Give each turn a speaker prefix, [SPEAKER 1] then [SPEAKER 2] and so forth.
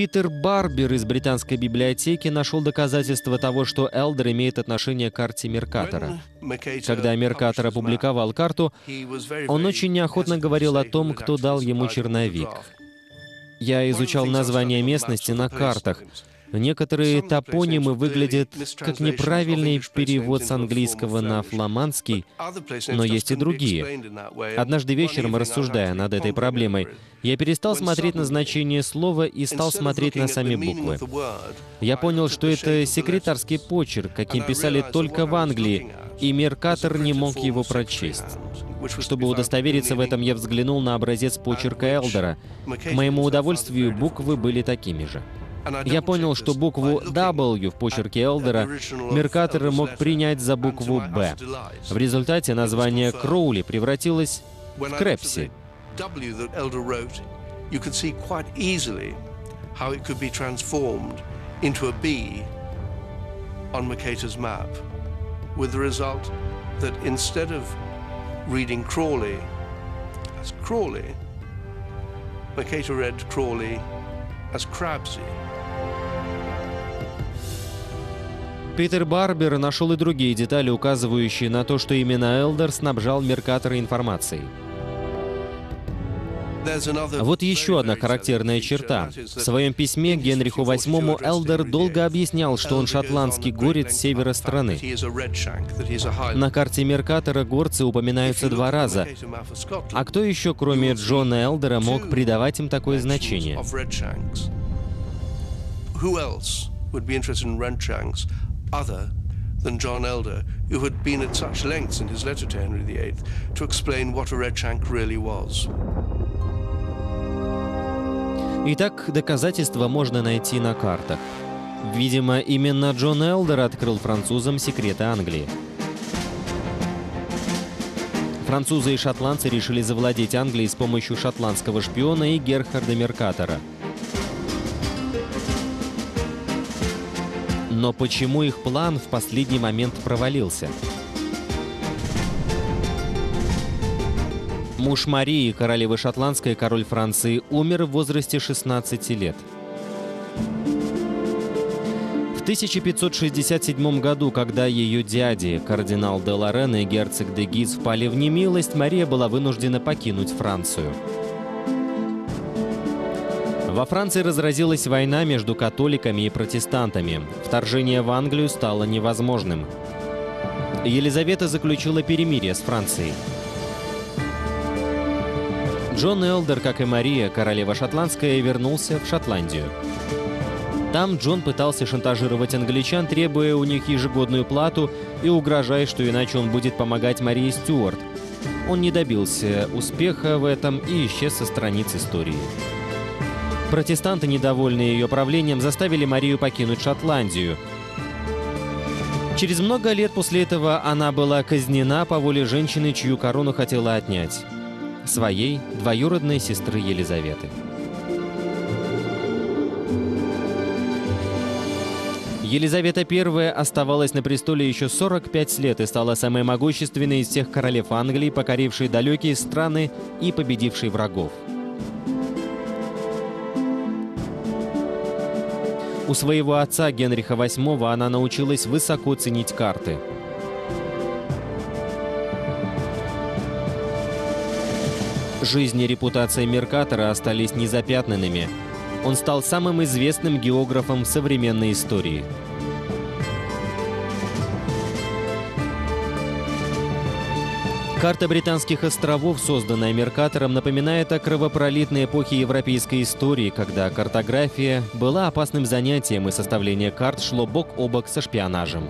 [SPEAKER 1] Питер Барбер из британской библиотеки нашел доказательства того, что Элдер имеет отношение к карте Меркатора. Когда Меркатор опубликовал карту, он очень неохотно говорил о том, кто дал ему черновик. Я изучал названия местности на картах, Некоторые топонимы выглядят как неправильный перевод с английского на фламандский, но есть и другие. Однажды вечером, рассуждая над этой проблемой, я перестал смотреть на значение слова и стал смотреть на сами буквы. Я понял, что это секретарский почерк, каким писали только в Англии, и Меркатор не мог его прочесть. Чтобы удостовериться в этом, я взглянул на образец почерка Элдера. К моему удовольствию, буквы были такими же. Я понял, что букву W в почерке Элдера Меркатор мог принять за букву «Б». В результате название Кроули превратилось в Крепси. Mercator read Crawley as Crabsy. Питер Барбер нашел и другие детали, указывающие на то, что именно Элдер снабжал Меркатора информацией. Вот еще одна характерная черта. В своем письме Генриху VIII Элдер долго объяснял, что он шотландский горец севера страны. На карте Меркатора горцы упоминаются два раза. А кто еще, кроме Джона Элдера, мог придавать им такое значение? Other than John Elder, who had been at such lengths in his letter to Henry VIII to explain what a Redshank really was. Итак, доказательства можно найти на картах. Видимо, именно Джон Элдер открыл французам секреты Англии. Французы и шотландцы решили завладеть Англией с помощью шотландского шпиона и Герхарда Меркатора – Но почему их план в последний момент провалился? Муж Марии, королевы шотландской, король Франции, умер в возрасте 16 лет. В 1567 году, когда ее дяди, кардинал де Лорен и герцог де Гиз впали в немилость, Мария была вынуждена покинуть Францию. Во Франции разразилась война между католиками и протестантами. Вторжение в Англию стало невозможным. Елизавета заключила перемирие с Францией. Джон Элдер, как и Мария, королева шотландская, вернулся в Шотландию. Там Джон пытался шантажировать англичан, требуя у них ежегодную плату и угрожая, что иначе он будет помогать Марии Стюарт. Он не добился успеха в этом и исчез со страниц истории. Протестанты, недовольные ее правлением, заставили Марию покинуть Шотландию. Через много лет после этого она была казнена по воле женщины, чью корону хотела отнять. Своей двоюродной сестры Елизаветы. Елизавета I оставалась на престоле еще 45 лет и стала самой могущественной из всех королев Англии, покорившей далекие страны и победившей врагов. У своего отца Генриха VIII она научилась высоко ценить карты. Жизнь и репутация Меркатора остались незапятнанными. Он стал самым известным географом современной истории – Карта Британских островов, созданная Меркатором, напоминает о кровопролитной эпохе европейской истории, когда картография была опасным занятием и составление карт шло бок о бок со шпионажем.